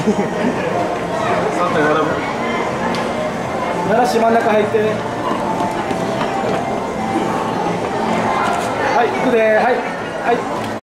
3体並ぶ。奈良市真ん中入って。はい行くで。はいはい。